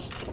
house.